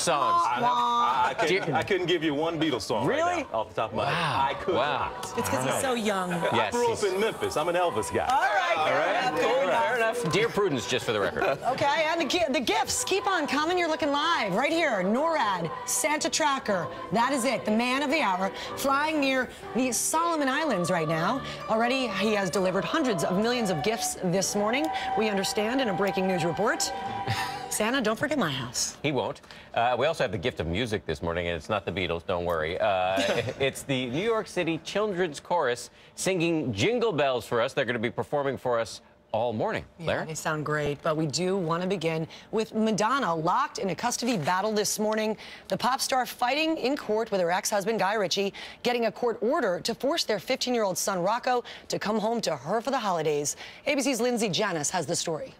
songs. I, I, couldn't, I couldn't give you one Beatles song Really? right now, off the top of my Wow. head. I could Wow. not. It's because he's so young. I Yes, grew up in Memphis. I'm an Elvis guy. All right, All right. Fair enough, fair enough. Dear Prudence, just for the record. Okay, and the, the gifts keep on coming. You're looking live right here. NORAD, Santa Tracker. That is it. The man of the hour, flying near the Solomon Islands right now. Already, he has delivered hundreds of millions of gifts this morning. We understand in a breaking news report. Santa, don't forget my house. He won't. Uh, we also have the gift of music this morning, and it's not the Beatles, don't worry. Uh, it's the New York City Children's Chorus singing Jingle Bells for us. They're going to be performing for us all morning. Yeah, Claire? they sound great, but we do want to begin with Madonna locked in a custody battle this morning. The pop star fighting in court with her ex-husband Guy Ritchie, getting a court order to force their 15-year-old son Rocco to come home to her for the holidays. ABC's Lindsey Janis has the story.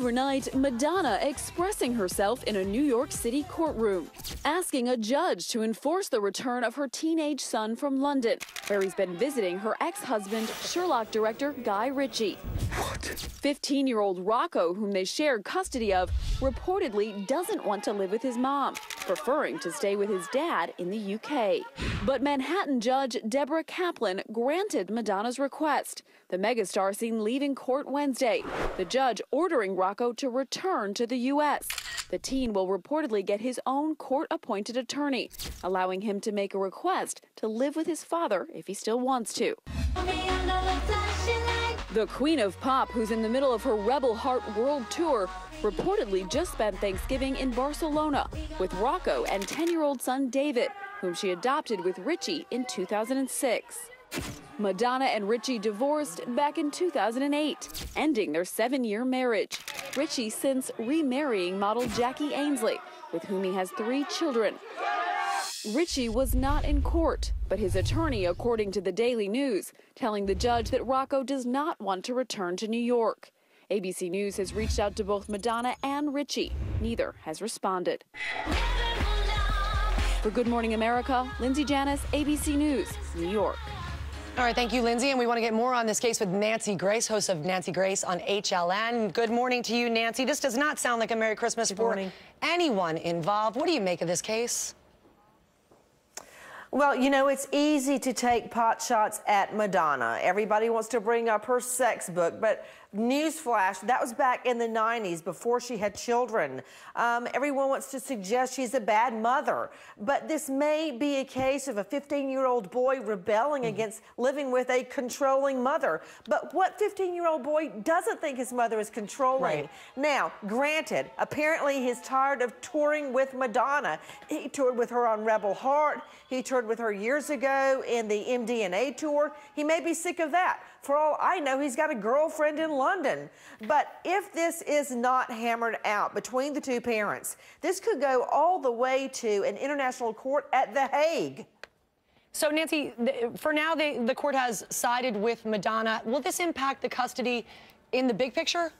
Overnight, Madonna expressing herself in a New York City courtroom, asking a judge to enforce the return of her teenage son from London, where he's been visiting her ex husband, Sherlock director Guy Ritchie. What? 15 year old Rocco, whom they shared custody of, reportedly doesn't want to live with his mom, preferring to stay with his dad in the UK. But Manhattan judge Deborah Kaplan granted Madonna's request. The megastar seen leaving court Wednesday, the judge ordering Rocco to return to the U.S. The teen will reportedly get his own court appointed attorney, allowing him to make a request to live with his father if he still wants to. The Queen of Pop, who's in the middle of her Rebel Heart World Tour, reportedly just spent Thanksgiving in Barcelona with Rocco and 10 year old son David, whom she adopted with Ritchie in 2006. Madonna and Ritchie divorced back in 2008, ending their seven year marriage. Ritchie since remarrying model Jacqui Ainsley, with whom he has three children. Ritchie was not in court, but his attorney, according to the Daily News, telling the judge that Rocco does not want to return to New York. ABC News has reached out to both Madonna and Ritchie. Neither has responded. For Good Morning America, Lindsey Janis, ABC News, New York. All right, thank you, Lindsey. And we want to get more on this case with Nancy Grace, host of Nancy Grace on HLN. Good morning to you, Nancy. This does not sound like a Merry Christmas for morning. anyone involved. What do you make of this case? Well, you know, it's easy to take pot shots at Madonna. Everybody wants to bring up her sex book, but newsflash, that was back in the 90s before she had children. Um, everyone wants to suggest she's a bad mother, but this may be a case of a 15-year-old boy rebelling against living with a controlling mother. But what 15-year-old boy doesn't think his mother is controlling? Right. Now, granted, apparently he's tired of touring with Madonna. He toured with her on Rebel Heart. He toured with her years ago in the MDNA tour. He may be sick of that. For all I know, he's got a girlfriend in London. But if this is not hammered out between the two parents, this could go all the way to an international court at The Hague. So, Nancy, for now, the court has sided with Madonna. Will this impact the custody in the big picture?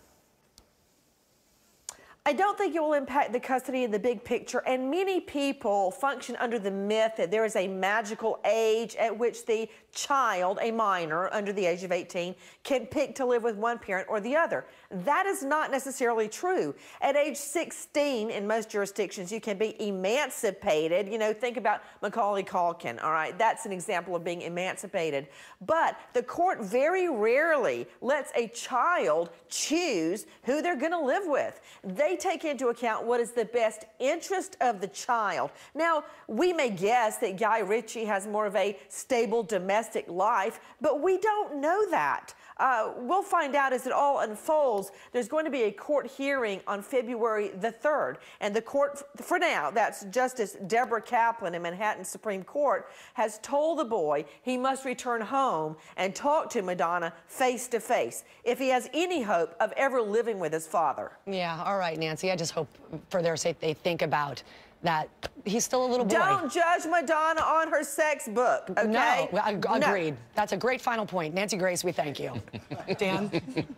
I don't think it will impact the custody in the big picture, and many people function under the myth that there is a magical age at which the child, a minor under the age of 18, can pick to live with one parent or the other. That is not necessarily true. At age 16, in most jurisdictions, you can be emancipated. You know, think about Macaulay Culkin, all right? That's an example of being emancipated. But the court very rarely lets a child choose who they're going to live with. They take into account what is the best interest of the child. Now, we may guess that Guy Ritchie has more of a stable domestic life, but we don't know that. Uh, we'll find out as it all unfolds. There's going to be a court hearing on February the 3rd. And the court, for now, that's Justice Deborah Kaplan in Manhattan Supreme Court, has told the boy he must return home and talk to Madonna face to face if he has any hope of ever living with his father. Yeah, all right, Nancy. I just hope for their sake they think about that he's still a little boy. Don't judge Madonna on her sex book, okay? No, ag- No. agreed. That's a great final point. Nancy Grace, we thank you. Dan?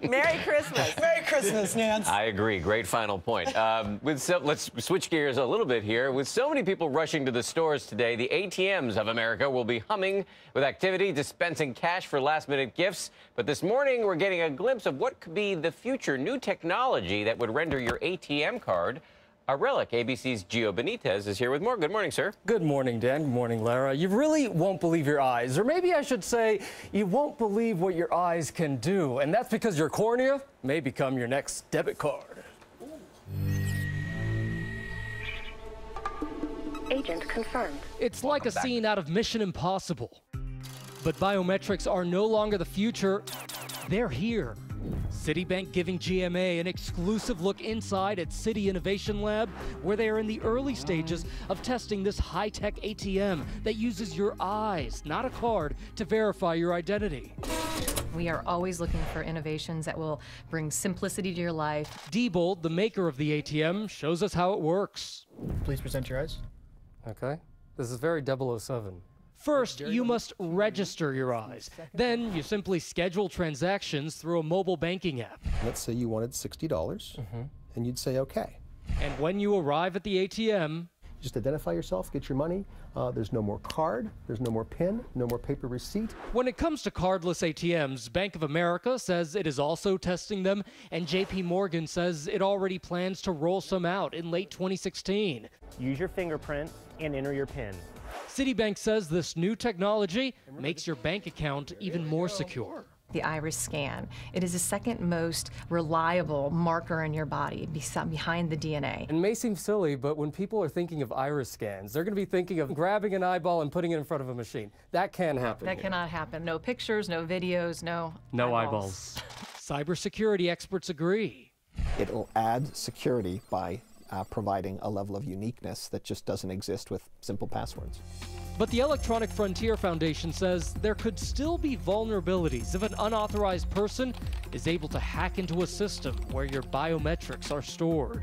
Merry Christmas. Merry Christmas, Nance. I agree. Great final point. Um, with so, let's switch gears a little bit here. With so many people rushing to the stores today, the ATMs of America will be humming with activity, dispensing cash for last-minute gifts. But this morning, we're getting a glimpse of what could be the future new technology that would render your ATM card a relic. ABC's Gio Benitez is here with more. Good morning, sir. Good morning, Dan. Good morning, Lara. You really won't believe your eyes. Or maybe I should say, you won't believe what your eyes can do. And that's because your cornea may become your next debit card. Agent confirmed. It's like a scene out of Mission Impossible. But biometrics are no longer the future, they're here. Citibank giving GMA an exclusive look inside at Citi Innovation Lab, where they are in the early stages of testing this high tech ATM that uses your eyes, not a card, to verify your identity. We are always looking for innovations that will bring simplicity to your life. Diebold, the maker of the ATM, shows us how it works. Please present your eyes. Okay. This is very 007. First, you must register your eyes. Then, you simply schedule transactions through a mobile banking app. Let's say you wanted $60, dollars and you'd say okay. And when you arrive at the ATM, Just identify yourself, get your money. Uh, there's no more card, there's no more PIN, no more paper receipt. when it comes to cardless ATMs, Bank of America says it is also testing them, and JP Morgan says it already plans to roll some out in late 2016. Use your fingerprint and enter your PIN. Citibank says this new technology makes your bank account even more secure. The iris scan. It is the second most reliable marker in your body behind the DNA. It may seem silly, but when people are thinking of iris scans, they're going to be thinking of grabbing an eyeball and putting it in front of a machine. That can happen. That here. cannot happen. No pictures, no videos, no No eyeballs. Cybersecurity experts agree. It'll add security by uh, providing a level of uniqueness that just doesn't exist with simple passwords. But the Electronic Frontier Foundation says there could still be vulnerabilities if an unauthorized person is able to hack into a system where your biometrics are stored.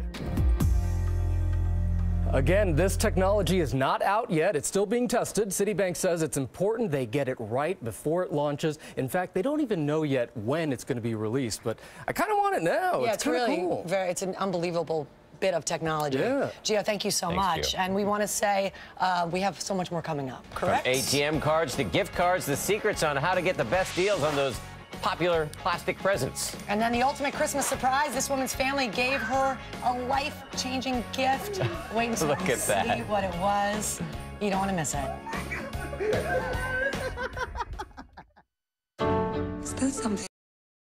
Again, this technology is not out yet. It's still being tested. Citibank says it's important they get it right before it launches. In fact, they don't even know yet when it's going to be released, but I kind of want it now. yeah, it's it's really cool. very, it's an unbelievable bit of technology. Yeah. Gio, thank you so Thanks, much. Gio. And we want to say uh, we have so much more coming up, correct? From ATM cards to gift cards, the secrets on how to get the best deals on those popular plastic presents. And then the ultimate Christmas surprise, this woman's family gave her a life-changing gift. Wait until Look you at that. see what it was. You don't want to miss it. Is that something